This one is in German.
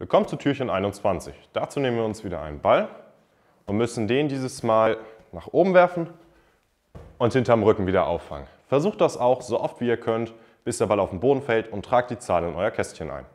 Willkommen zu Türchen 21. Dazu nehmen wir uns wieder einen Ball und müssen den dieses Mal nach oben werfen und hinterm Rücken wieder auffangen. Versucht das auch so oft wie ihr könnt, bis der Ball auf den Boden fällt und tragt die Zahl in euer Kästchen ein.